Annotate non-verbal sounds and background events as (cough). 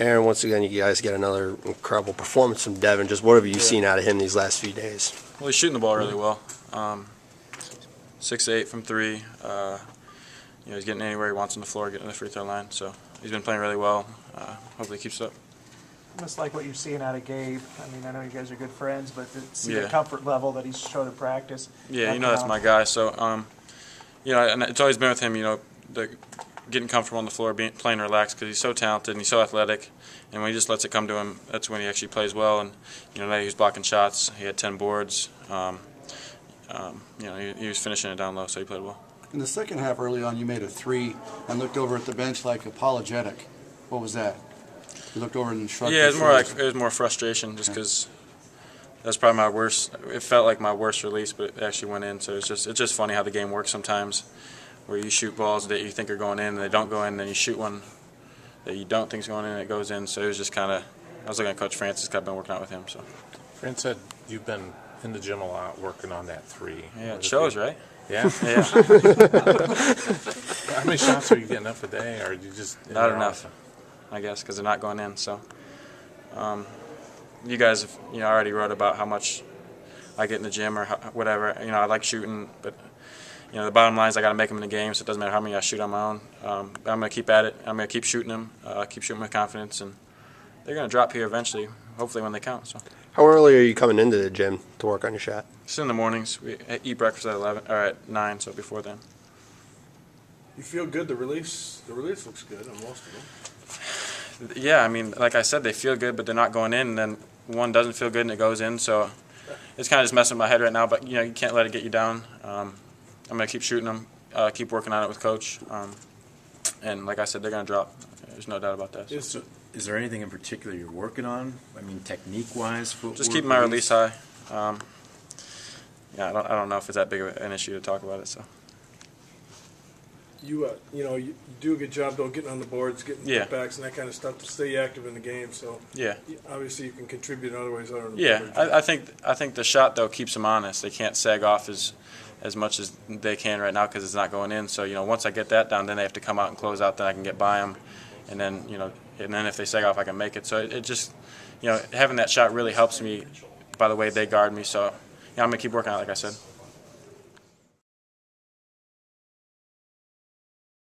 Aaron, once again, you guys get another incredible performance from Devyn. Just what have you seen out of him these last few days? Well, he's shooting the ball really well. Um, six eight from three. Uh, you know, he's getting anywhere he wants on the floor, getting the free throw line. So he's been playing really well. Uh, hopefully, he keeps it up. Just like what you're seeing out of Gabe. I mean, I know you guys are good friends, but to see Yeah. the comfort level that he's showed in practice. Yeah, you know that's my guy. So, um, you know, and it's always been with him. You know, the, getting comfortable on the floor, being playing relaxed because he's so talented and he's so athletic. And when he just lets it come to him, that's when he actually plays well. And you know, today he was blocking shots. He had ten boards. Um, um, you know, he, he was finishing it down low, so he played well. In the second half, early on, you made a three and looked over at the bench like apologetic. What was that? You looked over and shrugged. Yeah, it was more like it was more frustration, just because that's probably my worst. It felt like my worst release, but it actually went in. So it's just it's just funny how the game works sometimes, where you shoot balls that you think are going in and they don't go in, and then you shoot one that you don't think's going in and it goes in. So it was just kind of. I was looking at Coach Francis. I've been working out with him. So Fran said you've been in the gym a lot working on that three. yeah, it shows, right? Yeah. (laughs) Yeah, How many shots are you getting up a day, or you just not enough, often? I guess, because they're not going in. So, um, you guys, have, you know, already wrote about how much I get in the gym or how, whatever. You know, I like shooting, but you know, the bottom line is I got to make them in the game, so it doesn't matter how many I shoot on my own. Um, I'm going to keep at it. I'm going to keep shooting them, uh, keep shooting with confidence, and they're going to drop here eventually. Hopefully, when they count. So, How early are you coming into the gym to work on your shot? it's in the mornings. We eat breakfast at eleven or at nine, so before then. You feel good. The release, the release looks good on most of them. Yeah, I mean, like I said, they feel good, but they're not going in. And then one doesn't feel good and it goes in. So it's kind of just messing with my head right now. But you know, you can't let it get you down. Um, I'm gonna keep shooting them, uh, keep working on it with coach. Um, and like I said, they're gonna drop. There's no doubt about that. So Is, Is there anything in particular you're working on? I mean, technique-wise? just keep my release high. Um, yeah, I don't, I don't know if it's that big of an issue to talk about it. So you, uh, you know, you, you do a good job though, getting on the boards, getting Yeah. backs and that kind of stuff to stay active in the game. So yeah. obviously you can contribute in other ways. Other than Yeah, I, I think I think the shot though keeps them honest. They can't sag off as as much as they can right now because it's not going in. So you know, once I get that down, then they have to come out and close out. Then I can get by them, and then you know, and then if they seg off, oh, I can make it. So it, it just, you know, having that shot really helps me by the way they guard me. So yeah, I'm gonna keep working on it, like I said.